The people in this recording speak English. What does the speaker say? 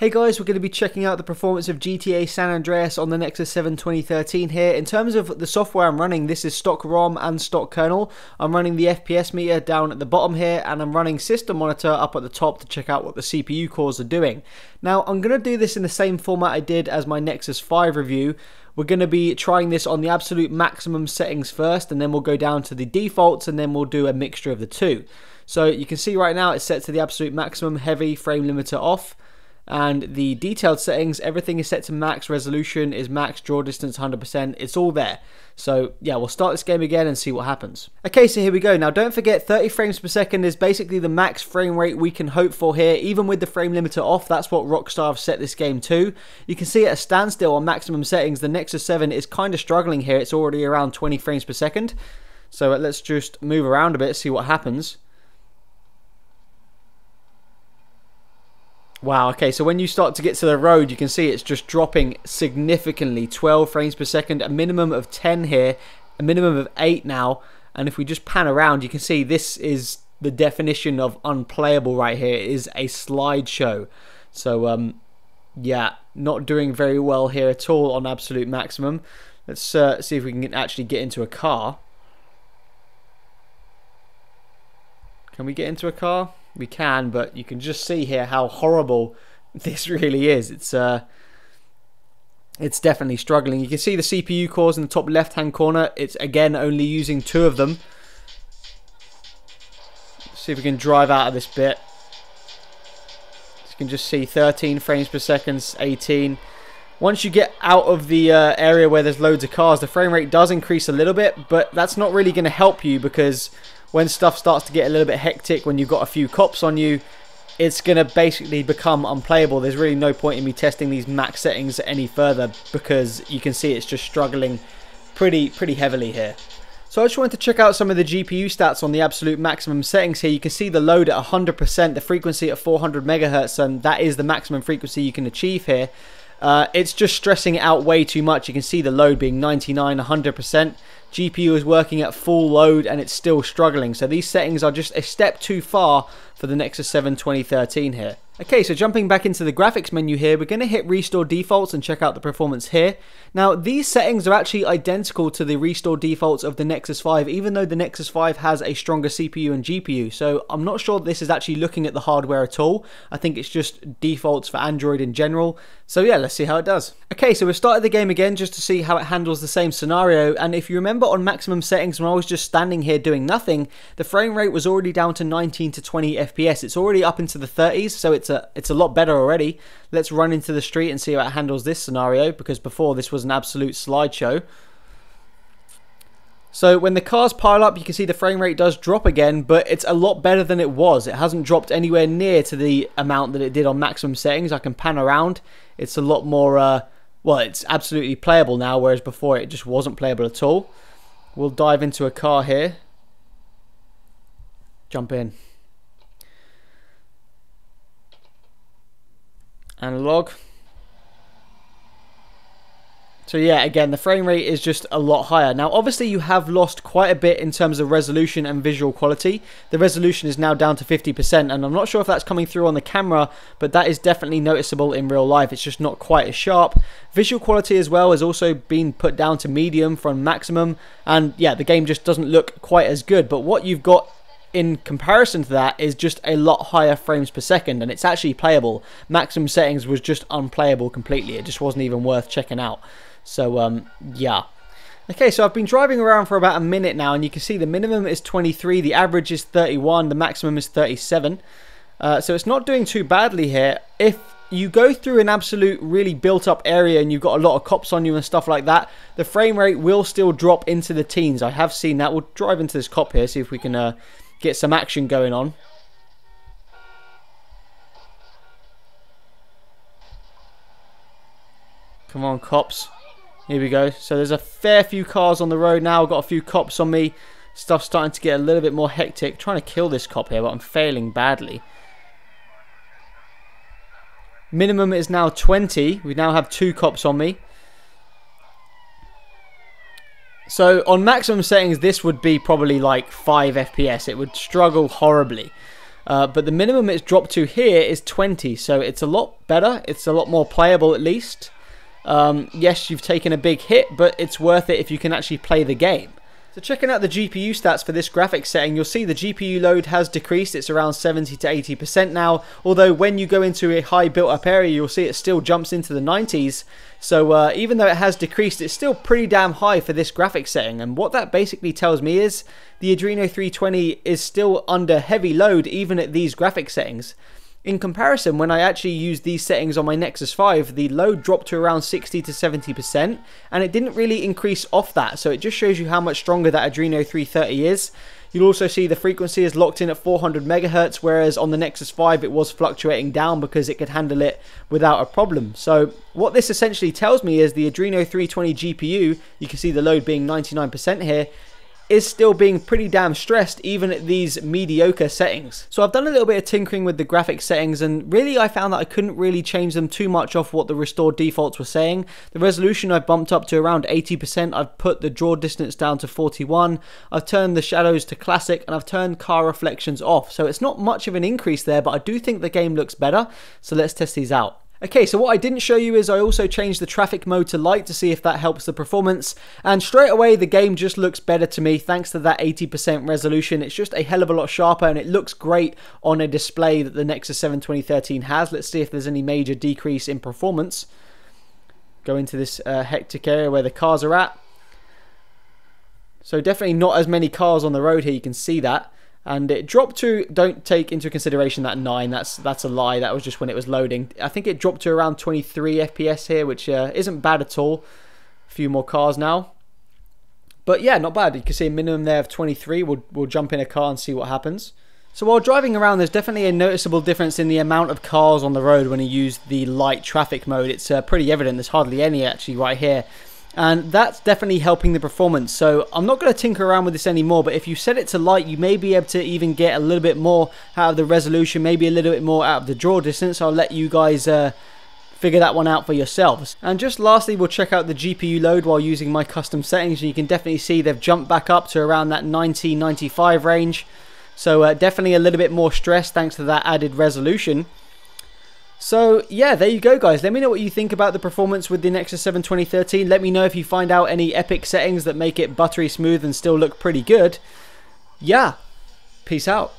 Hey guys, we're going to be checking out the performance of GTA San Andreas on the Nexus 7 2013 here. In terms of the software I'm running, this is stock ROM and stock kernel. I'm running the FPS meter down at the bottom here and I'm running system monitor up at the top to check out what the CPU cores are doing. Now, I'm going to do this in the same format I did as my Nexus 5 review. We're going to be trying this on the absolute maximum settings first and then we'll go down to the defaults and then we'll do a mixture of the two. So you can see right now it's set to the absolute maximum heavy frame limiter off and the detailed settings everything is set to max resolution is max draw distance 100% it's all there. So yeah we'll start this game again and see what happens. Okay so here we go. Now don't forget 30 frames per second is basically the max frame rate we can hope for here. Even with the frame limiter off that's what Rockstar have set this game to. You can see at a standstill on maximum settings the Nexus 7 is kind of struggling here. It's already around 20 frames per second. So let's just move around a bit see what happens Wow, okay, so when you start to get to the road, you can see it's just dropping significantly 12 frames per second, a minimum of 10 here, a minimum of 8 now. And if we just pan around, you can see this is the definition of unplayable right here. It is a slideshow. So, um, yeah, not doing very well here at all on absolute maximum. Let's uh, see if we can actually get into a car. Can we get into a car? We can, but you can just see here how horrible this really is. It's uh, it's definitely struggling. You can see the CPU cores in the top left-hand corner. It's again only using two of them. Let's see if we can drive out of this bit. you can just see 13 frames per second, 18. Once you get out of the uh, area where there's loads of cars, the frame rate does increase a little bit, but that's not really going to help you because when stuff starts to get a little bit hectic, when you've got a few cops on you, it's going to basically become unplayable. There's really no point in me testing these max settings any further because you can see it's just struggling pretty pretty heavily here. So I just wanted to check out some of the GPU stats on the absolute maximum settings here. You can see the load at 100%, the frequency at 400 megahertz, and that is the maximum frequency you can achieve here. Uh, it's just stressing out way too much. You can see the load being 99, 100%. GPU is working at full load and it's still struggling. So these settings are just a step too far for the Nexus 7 2013 here. Okay, so jumping back into the graphics menu here, we're going to hit Restore Defaults and check out the performance here. Now, these settings are actually identical to the Restore Defaults of the Nexus 5, even though the Nexus 5 has a stronger CPU and GPU. So I'm not sure this is actually looking at the hardware at all. I think it's just defaults for Android in general. So yeah, let's see how it does. Okay, so we've started the game again just to see how it handles the same scenario. And if you remember on maximum settings, when I was just standing here doing nothing, the frame rate was already down to 19 to 20 FPS. It's already up into the 30s, so it's a it's a lot better already. Let's run into the street and see how it handles this scenario because before this was an absolute slideshow. So when the cars pile up, you can see the frame rate does drop again, but it's a lot better than it was. It hasn't dropped anywhere near to the amount that it did on maximum settings. I can pan around. It's a lot more, uh, well, it's absolutely playable now, whereas before it just wasn't playable at all. We'll dive into a car here. Jump in. Analog. So yeah, again, the frame rate is just a lot higher. Now, obviously, you have lost quite a bit in terms of resolution and visual quality. The resolution is now down to 50%, and I'm not sure if that's coming through on the camera, but that is definitely noticeable in real life. It's just not quite as sharp. Visual quality as well has also been put down to medium from maximum, and yeah, the game just doesn't look quite as good. But what you've got in comparison to that is just a lot higher frames per second and it's actually playable. Maximum settings was just unplayable completely. It just wasn't even worth checking out. So um, yeah. Okay, so I've been driving around for about a minute now and you can see the minimum is 23, the average is 31, the maximum is 37. Uh, so it's not doing too badly here. If you go through an absolute really built up area and you've got a lot of cops on you and stuff like that, the frame rate will still drop into the teens. I have seen that. We'll drive into this cop here, see if we can uh, get some action going on. Come on, cops. Here we go. So there's a fair few cars on the road now. I've got a few cops on me. Stuff's starting to get a little bit more hectic. trying to kill this cop here, but I'm failing badly. Minimum is now 20. We now have two cops on me. So on maximum settings, this would be probably like 5 FPS. It would struggle horribly. Uh, but the minimum it's dropped to here is 20, so it's a lot better. It's a lot more playable at least. Um, yes, you've taken a big hit, but it's worth it if you can actually play the game. So checking out the GPU stats for this graphics setting, you'll see the GPU load has decreased. It's around 70 to 80% now. Although when you go into a high built up area, you'll see it still jumps into the 90s. So uh, even though it has decreased, it's still pretty damn high for this graphics setting. And what that basically tells me is the Adreno 320 is still under heavy load even at these graphics settings. In comparison, when I actually used these settings on my Nexus 5, the load dropped to around 60 to 70%, and it didn't really increase off that, so it just shows you how much stronger that Adreno 330 is. You'll also see the frequency is locked in at 400 megahertz, whereas on the Nexus 5 it was fluctuating down because it could handle it without a problem. So what this essentially tells me is the Adreno 320 GPU, you can see the load being 99% here, is still being pretty damn stressed even at these mediocre settings. So I've done a little bit of tinkering with the graphics settings and really I found that I couldn't really change them too much off what the restored defaults were saying. The resolution I've bumped up to around 80%, I've put the draw distance down to 41, I've turned the shadows to classic and I've turned car reflections off. So it's not much of an increase there but I do think the game looks better. So let's test these out. Okay, so what I didn't show you is I also changed the traffic mode to light to see if that helps the performance. And straight away, the game just looks better to me thanks to that 80% resolution. It's just a hell of a lot sharper and it looks great on a display that the Nexus 7 2013 has. Let's see if there's any major decrease in performance. Go into this uh, hectic area where the cars are at. So definitely not as many cars on the road here, you can see that and it dropped to don't take into consideration that 9 that's that's a lie that was just when it was loading. I think it dropped to around 23 fps here which uh, isn't bad at all. A few more cars now. But yeah not bad. You can see a minimum there of 23 we'll, we'll jump in a car and see what happens. So while driving around there's definitely a noticeable difference in the amount of cars on the road when you use the light traffic mode. It's uh, pretty evident. There's hardly any actually right here and that's definitely helping the performance. So I'm not going to tinker around with this anymore, but if you set it to light, you may be able to even get a little bit more out of the resolution, maybe a little bit more out of the draw distance. I'll let you guys uh, figure that one out for yourselves. And just lastly, we'll check out the GPU load while using my custom settings. And you can definitely see they've jumped back up to around that 90-95 range. So uh, definitely a little bit more stress thanks to that added resolution. So yeah, there you go guys. Let me know what you think about the performance with the Nexus 7 2013. Let me know if you find out any epic settings that make it buttery smooth and still look pretty good. Yeah, peace out.